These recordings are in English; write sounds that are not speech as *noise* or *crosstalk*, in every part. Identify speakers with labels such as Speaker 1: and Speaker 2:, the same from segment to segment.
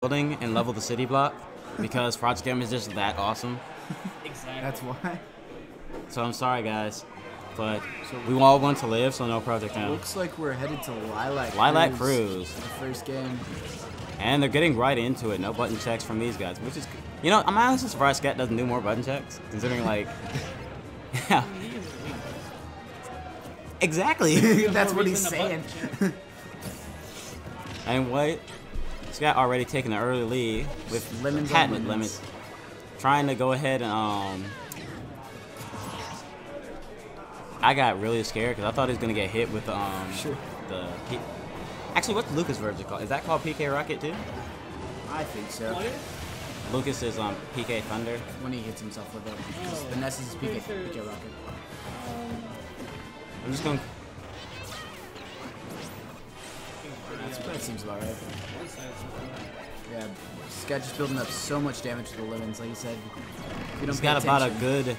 Speaker 1: building and level the city block because Project M is just that awesome.
Speaker 2: Exactly.
Speaker 3: That's why.
Speaker 1: So I'm sorry, guys, but we all want to live, so no Project M.
Speaker 3: Looks like we're headed to Lylat.
Speaker 1: Lylat
Speaker 3: Cruise.
Speaker 1: Cruise,
Speaker 3: The first game.
Speaker 1: and they're getting right into it. No button checks from these guys, which is, you know, I'm honestly surprised Scatt doesn't do more button checks, considering like, *laughs* yeah, exactly. *laughs*
Speaker 3: That's what he's
Speaker 2: reason to
Speaker 3: saying.
Speaker 2: button *laughs*
Speaker 1: and wait, Scatt already taking an early lead with
Speaker 3: Lemons on
Speaker 1: patent
Speaker 3: lemons.
Speaker 1: limits, trying to go ahead and um. I got really scared because I thought he was gonna get hit with um
Speaker 3: Sure.
Speaker 1: the. P- Actually, what's Lucas version called? Is that called PK Rocket too?
Speaker 3: I think so.
Speaker 2: What?
Speaker 1: Lucas is um PK Thunder.
Speaker 3: When he hits himself with it. 'Cause
Speaker 2: Oh.
Speaker 3: The Ness is PK,
Speaker 2: Pretty
Speaker 3: PK
Speaker 2: it's-
Speaker 3: Rocket.
Speaker 1: I'm just gonna.
Speaker 3: That seems about right.
Speaker 2: One side, something.
Speaker 3: Yeah, this guy just building up so much damage to the lemons, like you said. If you don't
Speaker 1: He's
Speaker 3: pay
Speaker 1: got about a good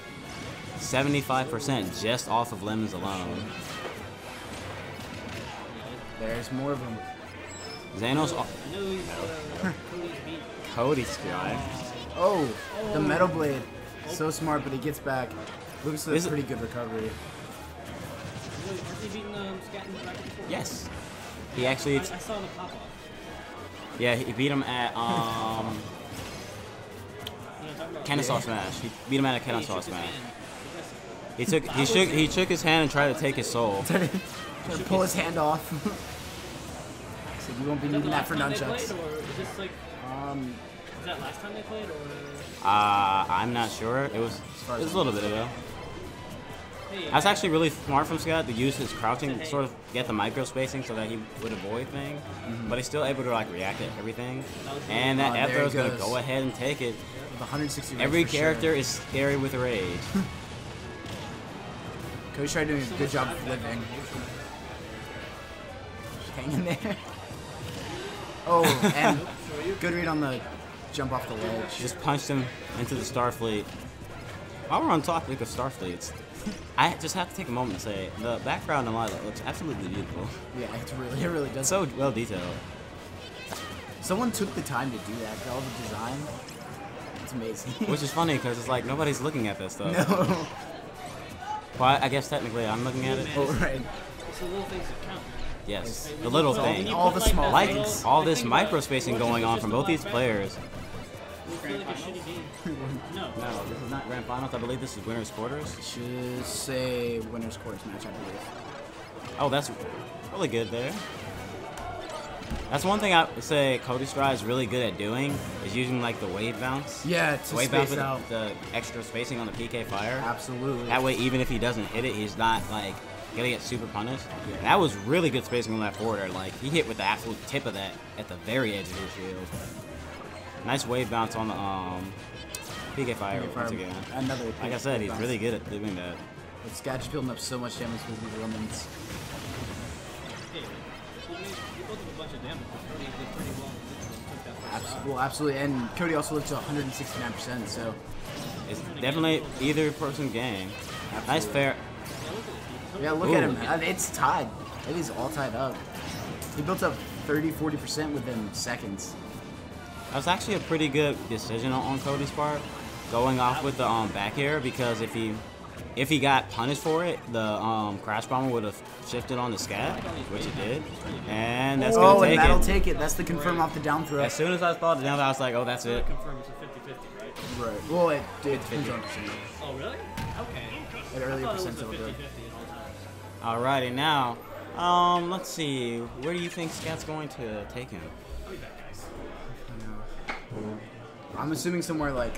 Speaker 1: 75% just off of lemons alone.
Speaker 3: There's more of them.
Speaker 1: Xanos,
Speaker 2: I know he's Cody's beat.
Speaker 1: Guy.
Speaker 3: Oh, the Metal Blade. So smart, but he gets back. Lucas
Speaker 1: Is
Speaker 3: is a pretty good recovery.
Speaker 2: Wait, has he beaten um, Scatt in the bracket before?
Speaker 1: Yes. He actually,
Speaker 2: I, I saw the pop off.
Speaker 1: yeah, he beat him at um
Speaker 2: You know what I'm talking about?
Speaker 1: Kennesaw Smash. He beat him at a
Speaker 2: He
Speaker 1: Kennesaw
Speaker 2: shook
Speaker 1: Smash. He took, he shook, he shook his hand and tried to take his soul. *laughs*
Speaker 3: To pull his hand off. *laughs* so you won't be
Speaker 2: Is that the
Speaker 3: needing that for
Speaker 2: time they
Speaker 3: nunchucks.
Speaker 2: is like,
Speaker 3: Um,
Speaker 2: is that last time they played, or?
Speaker 1: Uh, I'm not sure. It was, it was a little bit ago. That's actually really smart from Scott to use his crouching, sort of get the micro spacing so that he would avoid things, mm-hmm. but he's still able to like react to everything. And that
Speaker 3: Oh,
Speaker 1: F
Speaker 3: there
Speaker 1: throw
Speaker 3: he
Speaker 1: is gonna go ahead and take it.
Speaker 3: with 160 range
Speaker 1: Every
Speaker 3: for sure.
Speaker 1: character is scary with rage. *laughs*
Speaker 3: Cody's trying doing a good job of living. Just hanging there. *laughs* Oh, and good read on the jump off the ledge.
Speaker 1: Just punched him into the Starfleet. While we're on topic of Starfleets, I just have to take a moment to say the background in Lylat looks absolutely beautiful.
Speaker 3: Yeah, it's really, it really does.
Speaker 1: So well detailed.
Speaker 3: Someone took the time to do that. for All the design. It's amazing. *laughs*
Speaker 1: Which is funny because it's like nobody's looking at this stuff.
Speaker 3: no.
Speaker 1: Well, I guess technically I'm looking at it.
Speaker 3: oh right.
Speaker 2: It's the little things that count.
Speaker 1: Yes, the little
Speaker 3: all-
Speaker 1: thing.
Speaker 3: all the small
Speaker 1: Like
Speaker 3: things.
Speaker 1: all this micro spacing going on from both these players.
Speaker 2: It's really like a. No.
Speaker 1: No, this is not grand finals. I believe this is winners quarters.
Speaker 3: Should say winners quarters match, I believe.
Speaker 1: Oh, that's really good there. That's one thing I would say Kodystri is really good at doing is using like the wave bounce.
Speaker 3: Yeah, to
Speaker 1: wave bounce
Speaker 3: space
Speaker 1: with
Speaker 3: out.
Speaker 1: the extra spacing on the PK fire.
Speaker 3: Absolutely.
Speaker 1: That way, even if he doesn't hit it, he's not like gonna get super punished. That was really good spacing on that forwarder. Like he hit with the absolute tip of that at the very edge of his shield. Nice wave bounce on the um PK fire
Speaker 3: PK
Speaker 1: once again.
Speaker 3: Another.
Speaker 1: Like I said, he's
Speaker 3: bounce.
Speaker 1: really good at doing that.
Speaker 3: Just building up so much damage with these elements.
Speaker 2: Hey, you built up a bunch of damage. You pretty, did pretty well. You took that first
Speaker 3: Abs- well, absolutely. And Cody also lived to 169%, so
Speaker 1: It's definitely either person game. Nice fair.
Speaker 2: Yeah, look at
Speaker 3: look at him. Uh, It's tied. It is all tied up. He built up 30, 40% within seconds.
Speaker 1: That was actually a pretty good decision on, on Cody's part, going off with the um, back air because if he if he got punished for it, the um, crash bomber would have shifted on the scat, which it did, and that's
Speaker 3: oh,
Speaker 1: gonna
Speaker 3: and
Speaker 1: take
Speaker 3: that'll
Speaker 1: it.
Speaker 3: take it. That's the confirm off the down throw.
Speaker 1: as soon as I thought it down, throw, I was like, oh, that's it.
Speaker 2: Confirm it's a 50-50, right?
Speaker 3: Right. Well, it, did. depends on.
Speaker 2: Oh, really? Okay.
Speaker 3: At
Speaker 2: I
Speaker 3: earlier
Speaker 2: thought it a
Speaker 3: percentile,
Speaker 2: 50-50
Speaker 3: though.
Speaker 2: all times.
Speaker 1: Alrighty, now, um, let's see, where do you think Scatt's going to take him?
Speaker 3: I'm assuming somewhere like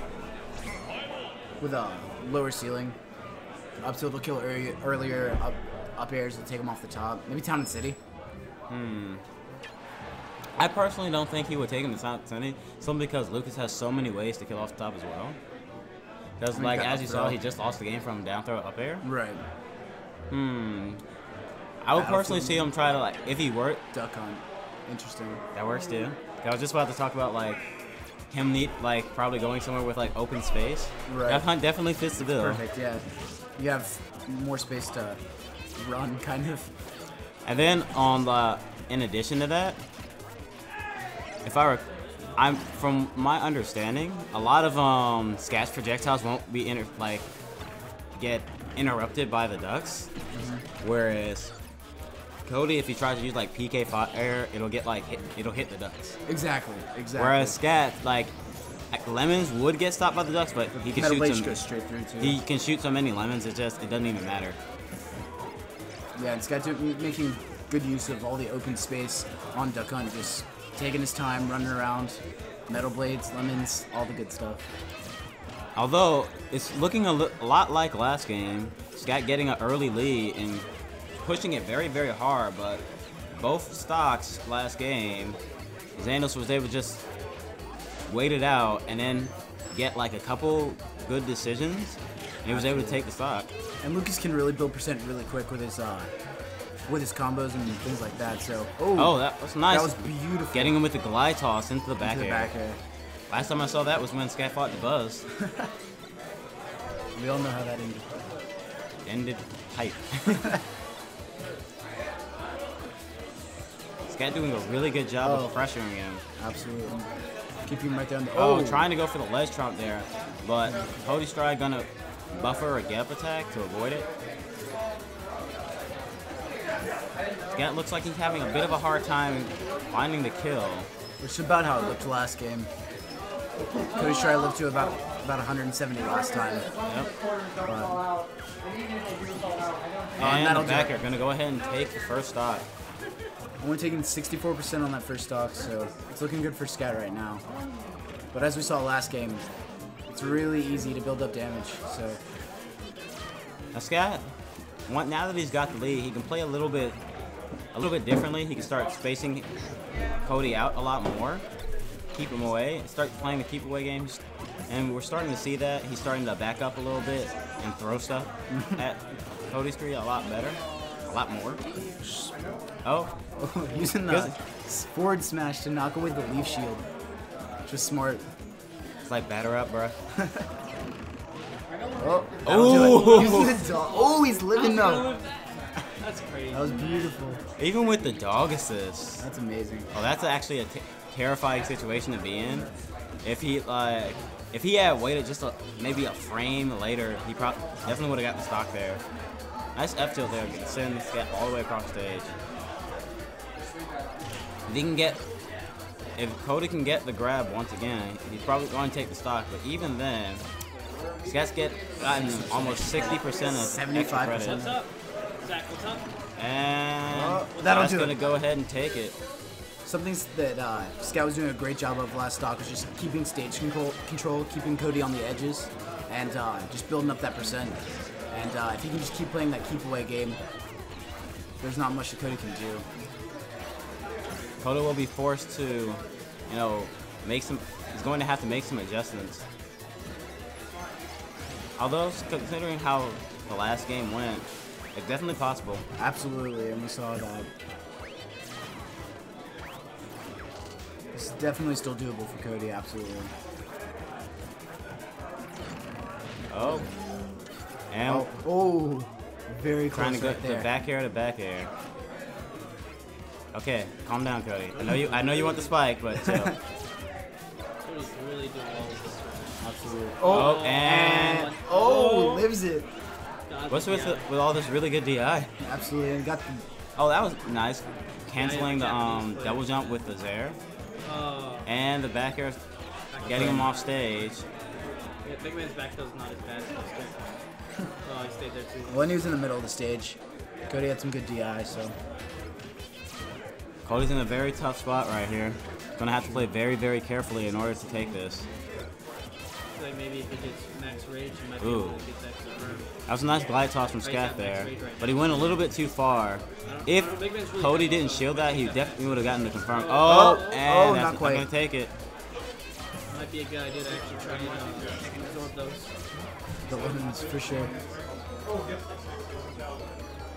Speaker 3: with a lower ceiling. Up tilt will kill early, earlier. Up up airs will take him off the top. Maybe town and city. Hmm.
Speaker 1: I personally don't think he would take him to Town and City, simply because Lucas has so many ways to kill off the top as well. Because,
Speaker 3: mean,
Speaker 1: like, as you saw, he just lost the game from down throw up air.
Speaker 3: Right.
Speaker 1: Hmm. I would personally see him try to, like, if he worked.
Speaker 3: Duck hunt. Interesting.
Speaker 1: that works too. I was just about to talk about, like, him need, like, probably going somewhere with, like, open space.
Speaker 3: Right.
Speaker 1: That hunt definitely fits the bill.
Speaker 3: Perfect. Yeah. You have more space to run, kind of.
Speaker 1: And then on the, in addition to that, if I were I'm from my understanding, a lot of um Scatt's projectiles won't be inter like get interrupted by the ducks, whereas Cody, if he tries to use like PK fire, it'll get like hit, it'll hit the ducks.
Speaker 3: Exactly, exactly.
Speaker 1: Whereas Scatt, like like, lemons would get stopped by the ducks, but he can
Speaker 3: Metal
Speaker 1: shoot some.
Speaker 3: goes straight through too.
Speaker 1: He can shoot so many lemons. It just it doesn't even matter.
Speaker 3: Yeah, and Scott making good use of all the open space on Duck Hunt, just taking his time, running around, metal blades, lemons, all the good stuff.
Speaker 1: Although it's looking a lot like last game, Scatt getting an early lead and pushing it very very hard, but both stocks last game, Xandos was able to just wait it out and then get like a couple good decisions, and he was able to take the stock.
Speaker 3: And Lucas can really build percent really quick with his uh, with his combos and things like that. So oh,
Speaker 1: Oh, that was nice.
Speaker 3: that was beautiful.
Speaker 1: Getting him with the glide toss into the back
Speaker 3: Into the
Speaker 1: air.
Speaker 3: back air.
Speaker 1: Last time I saw that was when Scatt fought the Buzz. *laughs*
Speaker 3: We all know how that ended.
Speaker 1: Ended hype. *laughs* Scatt doing a really good job
Speaker 3: Oh.
Speaker 1: of pressuring him.
Speaker 3: Absolutely. Keep him right there on the.
Speaker 1: Oh, oh. trying to go for the ledge trump there, but Kodystri gonna buffer a gap attack to avoid it. Scatt looks like he's having a bit of a hard time finding the kill.
Speaker 3: Which is about how it looked last game. Kodystri lived to about about 170 last time.
Speaker 1: Yep.
Speaker 3: But
Speaker 1: And
Speaker 3: that'll
Speaker 1: the
Speaker 3: back
Speaker 1: air gonna go ahead and take the first stock.
Speaker 3: Only taking 64% on that first stock, so it's looking good for Scatt right now. But as we saw last game, it's really easy to build up damage. So
Speaker 1: Now Scatt, one- now that he's got the lead, he can play a little bit, a little bit differently. He can start spacing Cody out a lot more, keep him away, start playing the keep away games, and we're starting to see that he's starting to back up a little bit and throw stuff *laughs* at Cody's tree a lot better, a lot more. Oh, *laughs*
Speaker 3: using the forward smash to knock away the leaf shield. Just smart.
Speaker 1: it's like batter up, bruh. *laughs*
Speaker 3: Oh,
Speaker 1: Ooh.
Speaker 3: Using the dog. Oh, he's living though.
Speaker 2: That's crazy.
Speaker 3: That was beautiful.
Speaker 1: Even with the dog assist.
Speaker 3: That's amazing.
Speaker 1: Oh, that's actually a t- terrifying situation to be in. If he like, if he had waited just a, maybe a frame later, he probably definitely would have got the stock there. Nice F tilt there, sending this guy all the way across stage. If he can get, if Cody can get the grab once again, he's probably going to take the stock. But even then, Scatt's get gotten almost 60% of extra
Speaker 3: 75%.
Speaker 1: credit.
Speaker 2: What's up? Zach, what's up?
Speaker 1: And
Speaker 3: Oh, that'll
Speaker 1: that's
Speaker 3: do
Speaker 1: gonna
Speaker 3: it.
Speaker 1: go ahead and take it.
Speaker 3: Something that uh, Scout was doing a great job of last stock was just keeping stage control, control keeping Cody on the edges, and uh, just building up that percent. And uh, if he can just keep playing that keep away game, there's not much that Cody can do.
Speaker 1: Cody will be forced to, you know, make some. He's going to have to make some adjustments. Although, considering how the last game went, it's definitely possible.
Speaker 3: Absolutely, and we saw that. It's definitely still doable for Cody, absolutely.
Speaker 1: Oh, and
Speaker 3: Oh, oh very
Speaker 1: trying
Speaker 3: close
Speaker 1: to go
Speaker 3: right
Speaker 1: the
Speaker 3: there.
Speaker 1: back air to back air. Okay, calm down, Cody. I know you. I know you want the spike, but chill.
Speaker 2: Cody's really doing well with this one.
Speaker 3: Absolutely.
Speaker 1: oh, and
Speaker 3: Oh, lives it.
Speaker 1: What's with the, with all this really good DI?
Speaker 3: Absolutely, and got the
Speaker 1: Oh, that was nice. Canceling the um
Speaker 2: foot.
Speaker 1: double jump with the Zair
Speaker 2: Uh,
Speaker 1: and the back air, getting him off stage.
Speaker 2: yeah, Big Man's back throw's not as bad as this good. Oh, he stayed there too.
Speaker 3: When he was in the middle of the stage, Cody had some good DI, so
Speaker 1: Cody's in a very tough spot right here. Gonna have to play very, very carefully in order to take this.
Speaker 2: I like maybe if he gets max rage, he might be
Speaker 1: Ooh.
Speaker 2: able to get that confirmed.
Speaker 1: That was a nice glide toss from
Speaker 2: Right, Scatt
Speaker 1: there,
Speaker 2: right
Speaker 1: but he went a little bit too far. If Cody didn't shield that, he definitely would have gotten the confirm. Oh,
Speaker 3: Oh,
Speaker 1: and
Speaker 3: oh,
Speaker 1: that's
Speaker 3: not
Speaker 1: not
Speaker 3: quite.
Speaker 1: gonna take it.
Speaker 2: Might be a good idea to actually try and uh, absorb those.
Speaker 3: The lemons for sure.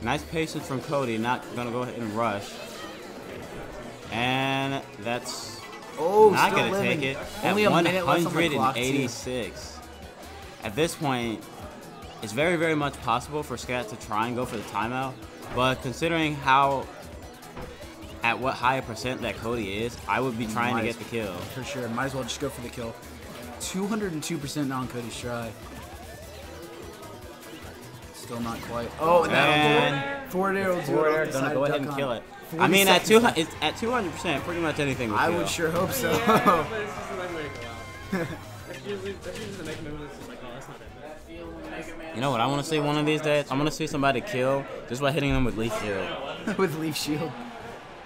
Speaker 1: Nice patience from Cody, not gonna go ahead and rush. And that's
Speaker 3: Oh,
Speaker 1: not gonna
Speaker 3: living.
Speaker 1: take it
Speaker 3: Only
Speaker 1: at
Speaker 3: a minute left on the clock, too.
Speaker 1: 186. At this point, it's very, very much possible for Scatt to try and go for the timeout, but considering how at what high a percent that Cody is, I would be trying to get the kill.
Speaker 3: For sure. Might as well just go for the kill. 202% on Kodystri. Still not quite. Oh, that
Speaker 1: And
Speaker 3: forward air will do
Speaker 1: Forward
Speaker 3: it.
Speaker 1: air,
Speaker 3: off the
Speaker 1: gonna go ahead and
Speaker 3: on.
Speaker 1: kill it. I mean, at
Speaker 3: seconds
Speaker 1: two, it's at 200 percent, pretty much anything will
Speaker 3: I
Speaker 1: kill.
Speaker 3: would sure hope so.
Speaker 2: Yeah, but it's just the right *laughs* way to go out. That's usually, that's usually the make move that's just like, oh, that's not that.
Speaker 1: You know what I want to see one of these days? I want to see somebody kill just by hitting them with leaf shield. *laughs*
Speaker 3: With leaf shield.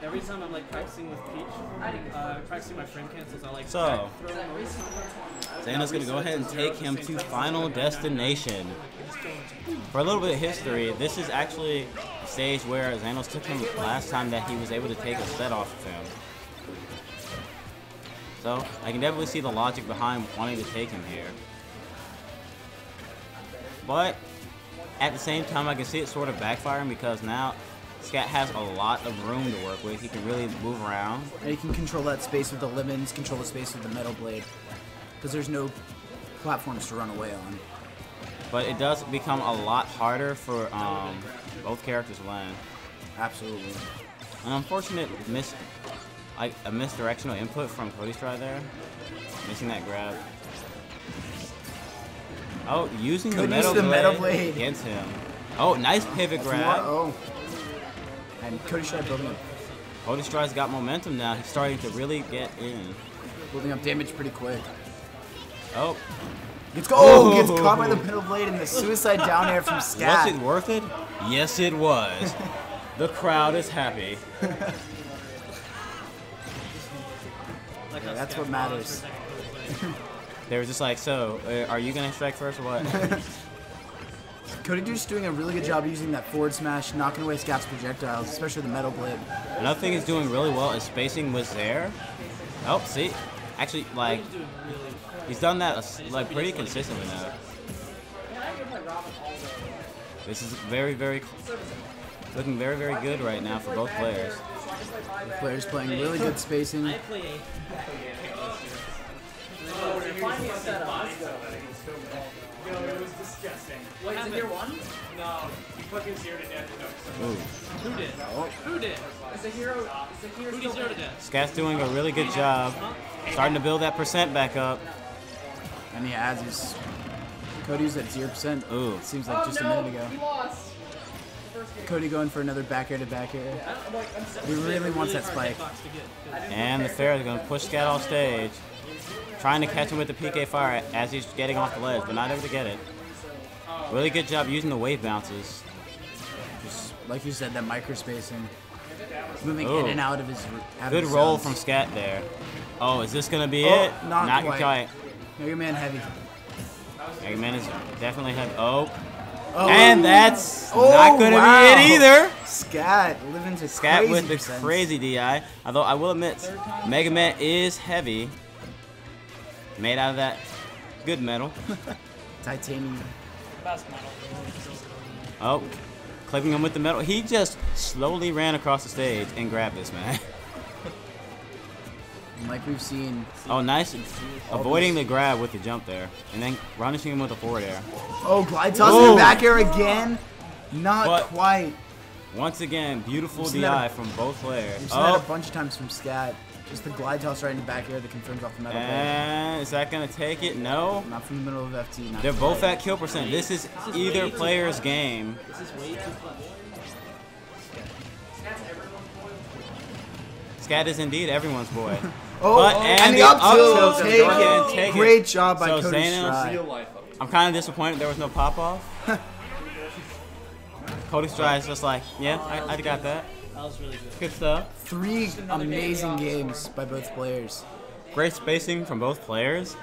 Speaker 2: Every time I'm like practicing with Peach, uh, practicing my frame cancels, I like
Speaker 1: So-. Xana's gonna go ahead and take him to Final Destination. For a little bit of history, this is actually a stage where Xanos took him last time that he was able to take a set off of him. So, I can definitely see the logic behind wanting to take him here. But, at the same time, I can see it sort of backfiring because now Scat has a lot of room to work with. He can really move around.
Speaker 3: And you can control that space with the lemons, control the space with the metal blade. Because there's no platforms to run away on.
Speaker 1: But it does become a lot harder for um, both characters to land.
Speaker 3: Absolutely.
Speaker 1: An unfortunate like a misdirectional input from Kodystri there, missing that grab. Oh, using the metal,
Speaker 3: the
Speaker 1: blade
Speaker 3: metal blade.
Speaker 1: against him. Oh, nice pivot grab.
Speaker 3: Oh. And Kodystri building up,
Speaker 1: Kodystri's got momentum now. He's starting to really get in.
Speaker 3: building up damage pretty quick.
Speaker 1: Oh,
Speaker 3: Gets, oh, gets caught by the metal blade and the suicide down air from *laughs*
Speaker 1: was
Speaker 3: Scatt.
Speaker 1: it worth it? Yes, it was. the crowd is happy.
Speaker 2: How
Speaker 3: that's what matters.
Speaker 2: paused for a second,
Speaker 1: They were just like, so, uh, are you gonna strike first or what? *laughs*
Speaker 3: Cody Dude's doing a really good job using that forward smash, knocking away Scatt's projectiles, especially the metal blade.
Speaker 1: Another thing he's doing really well is spacing was there. Oh, see, actually, like
Speaker 2: He's doing really
Speaker 1: he's done that like pretty consistently now. This is very, very looking very, very good right now for both players.
Speaker 3: The Players playing really good spacing.
Speaker 2: I play a What happened?
Speaker 1: Ooh.
Speaker 2: Who did? Oh. Who did? Is the hero? Is Who did zero to death?
Speaker 1: Scatt's doing a really good job, starting to build that percent back up.
Speaker 3: And he adds his Cody's at zero percent.
Speaker 1: Ooh.
Speaker 3: Seems like just a minute ago. Cody going for another back air to back air. He really wants that spike.
Speaker 2: To get.
Speaker 1: And the fair is going to push Scatt off stage, trying to catch him with the PK fire as he's getting off the ledge, but not able to get it. Really good job using the wave bounces.
Speaker 3: Just like you said, that micro spacing. Moving
Speaker 1: Ooh.
Speaker 3: in and out of his. Out
Speaker 1: Good
Speaker 3: of his
Speaker 1: roll
Speaker 3: zones.
Speaker 1: from Scatt there. Oh, is this gonna be
Speaker 3: Oh,
Speaker 1: it?
Speaker 3: not quite. Mega Man heavy.
Speaker 1: Mega Man is definitely heavy. Oh,
Speaker 3: Oh.
Speaker 1: and that's
Speaker 3: Oh,
Speaker 1: not gonna
Speaker 3: wow.
Speaker 1: be it either.
Speaker 3: Scatt living to Scatt
Speaker 1: with the
Speaker 3: percents.
Speaker 1: crazy DI. Although I will admit, Mega Man is heavy. Made out of that good metal. *laughs*
Speaker 3: titanium.
Speaker 1: Oh, clipping him with the metal. He just slowly ran across the stage and grabbed this man. *laughs*
Speaker 3: Like we've seen,
Speaker 1: Oh, nice. Avoiding the grab with the jump there. And then punishing him with a forward air.
Speaker 3: oh glide toss
Speaker 1: Whoa.
Speaker 3: and back air again. Not
Speaker 1: But-
Speaker 3: quite.
Speaker 1: Once again, beautiful DI
Speaker 3: that-
Speaker 1: from both players.
Speaker 3: We've seen that a
Speaker 1: Oh,
Speaker 3: bunch of times from Scatt. Just the glide toss right in the back air that confirms off the metal blade.
Speaker 1: and is that gonna take it? No.
Speaker 3: Not from the middle of FD. Not
Speaker 1: They're
Speaker 3: quite.
Speaker 1: both at kill percent. This is either player's game.
Speaker 2: This is way too fun.
Speaker 1: Scatt is indeed everyone's boy. *laughs*
Speaker 3: Oh,
Speaker 1: But-
Speaker 3: and,
Speaker 1: and
Speaker 3: the
Speaker 1: the
Speaker 3: up
Speaker 1: up
Speaker 3: tilt.
Speaker 1: tilt,
Speaker 3: Take
Speaker 1: and
Speaker 3: it.
Speaker 1: take it.
Speaker 3: Great job by
Speaker 1: So
Speaker 3: Cody
Speaker 1: Xanos-
Speaker 3: Stride.
Speaker 1: I'm kind of disappointed there was no pop off. *laughs* Kodystri's just like, yeah, I, I got that.
Speaker 2: That was really good.
Speaker 1: Good stuff.
Speaker 3: Three amazing games by both players.
Speaker 1: Great spacing from both players.